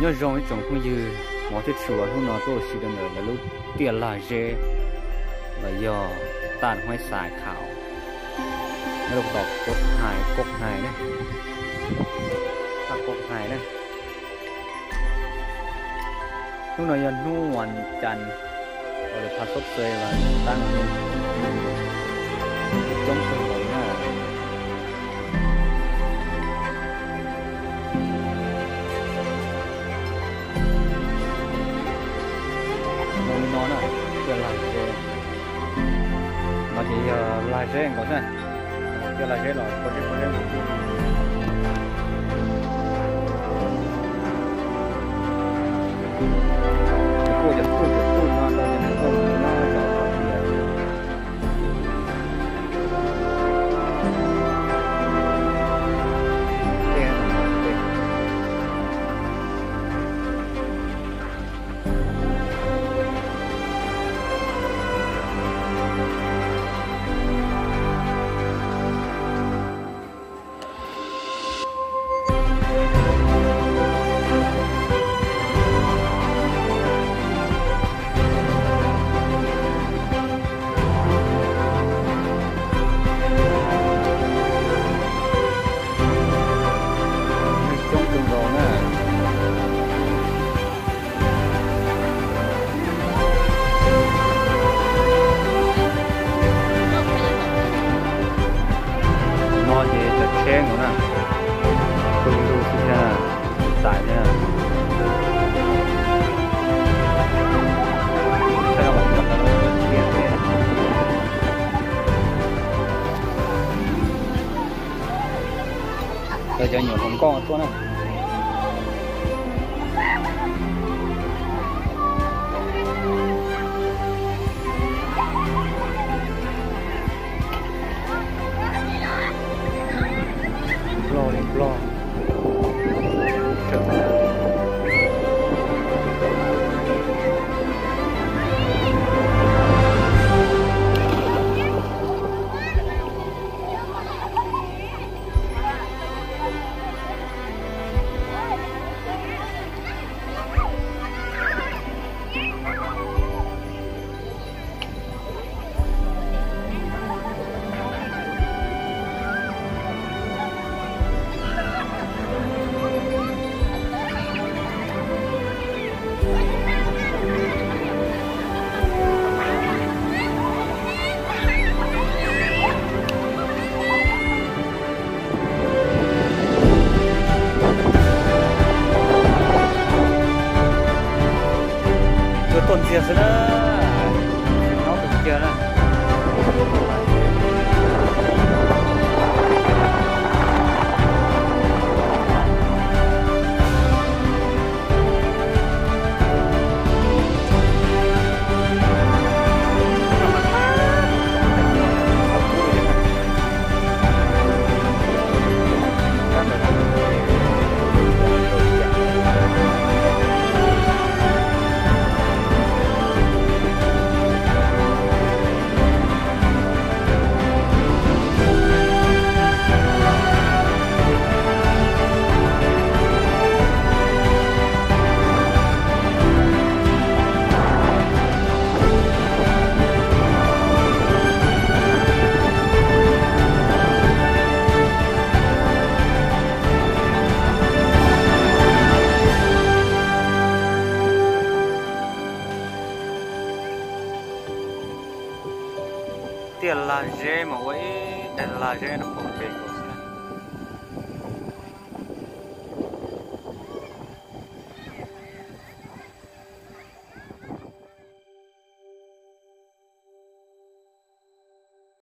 nhớ rong trồng không dư mỏ thiết sủa không nó tôi xí đơn là lúc tiền là dê là do tàn hoài xài khảo nó đọc cốt hài cốt hài đấy ta cốt hài đấy lúc này giờ nu hoàn chăn rồi là phát sốt xe và tăng trong nó này nè kia là cái mà thì ờ, là cái có sao kia là cái là có cái có cái you xe của nó tôi đi đua xe là tại thế? Là Rồi cho nhiều con con xuống này. Tuần diệt rồi đó Nó phải kia nữa. Tiền là dê mà quấy tiền là dê nó không kể.